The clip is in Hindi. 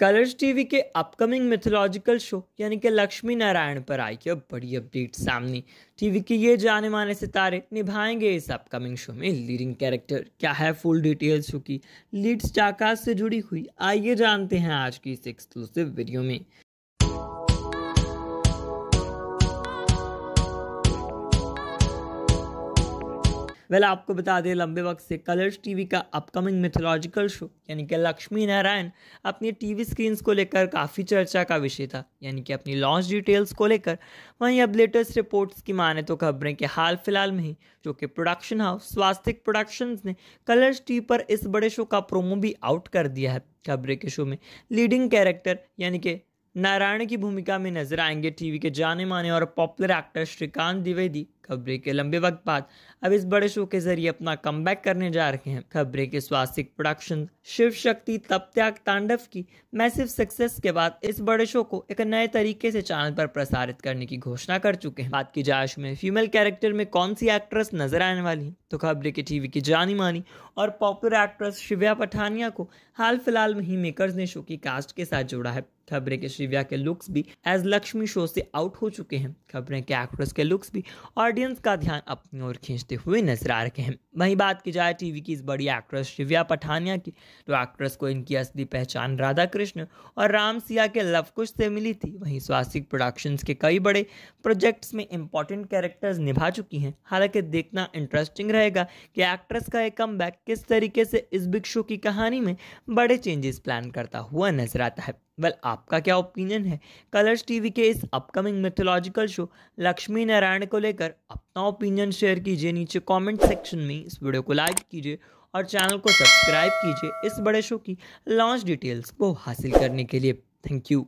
कलर्स टीवी के अपकमिंग मिथोलॉजिकल शो यानी कि लक्ष्मी नारायण पर आई है बड़ी अपडेट सामने। टीवी के ये जाने माने सितारे निभाएँगे इस अपकमिंग शो में लीडिंग कैरेक्टर क्या है फुल डिटेल्स शो की लीड स्टाकास्ट से जुड़ी हुई, आइए जानते हैं आज की इस एक्सक्लूसिव वीडियो में। वेल, आपको बता दें, लंबे वक्त से कलर्स टीवी का अपकमिंग मिथोलॉजिकल शो यानी कि लक्ष्मी नारायण, अपनी टीवी स्क्रीन्स को लेकर काफ़ी चर्चा का विषय था। यानी कि अपनी लॉन्च डिटेल्स को लेकर, वहीं अब लेटेस्ट रिपोर्ट्स की माने तो खबरें कि हाल फ़िलहाल में ही, जो कि प्रोडक्शन हाउस स्वास्तिक प्रोडक्शंस ने कलर्स टीवी पर इस बड़े शो का प्रोमो भी आउट कर दिया है। खबरें के शो में लीडिंग कैरेक्टर यानी कि नारायण की भूमिका में नज़र आएँगे टीवी के जाने माने और पॉपुलर एक्टर श्रीकांत द्विवेदी। खबरें के लंबे वक्त बाद अब इस बड़े शो के ज़रिए अपना कम करने जा रहे हैं। खबरें के स्वास्थ्य प्रोडक्शन शिव शक्ति, तप त्याग, तांडव की मैसिव सक्सेस के बाद इस बड़े शो को एक नए तरीके से चैनल पर प्रसारित करने की घोषणा कर चुके हैं। बात की जाए में फीमेल कैरेक्टर में कौन सी एक्ट्रेस नज़र आने वाली है? तो खबरें के टीवी की जानी मानी और पॉपुलर एक्ट्रेस शिव्या पठानिया को हाल फ़िलहाल में ही मेकर्स ने शो की कास्ट के साथ जोड़ा है। खबरें के शिव्या के लुक्स भी एज लक्ष्मी शो से आउट हो चुके हैं। खबरें के एक्ट्रेस के लुक्स भी ऑडियंस का ध्यान अपनी ओर खींचते हुए नज़र आ रहे हैं। वहीं बात की जाए टीवी की इस बड़ी एक्ट्रेस शिव्या पठानिया की तो एक्ट्रेस को इनकी असली पहचान राधा कृष्ण और राम सिया के लव कुश से मिली थी। वहीं स्वास्तिक प्रोडक्शंस के कई बड़े प्रोजेक्ट्स में इंपॉर्टेंट कैरेक्टर्स निभा चुकी हैं। हालाँकि देखना इंटरेस्टिंग रहेगा कि एक्ट्रेस का एक कम किस तरीके से इस बिग शो की कहानी में बड़े चेंजेस प्लान करता हुआ नज़र आता है। वेल well, आपका क्या ओपिनियन है? कलर्स टीवी के इस upcoming mythological show Lakshmi Narayan को लेकर अपना ओपिनियन शेयर कीजिए नीचे कमेंट सेक्शन में। इस वीडियो को लाइक कीजिए और चैनल को सब्सक्राइब कीजिए इस बड़े शो की लॉन्च डिटेल्स को हासिल करने के लिए। Thank you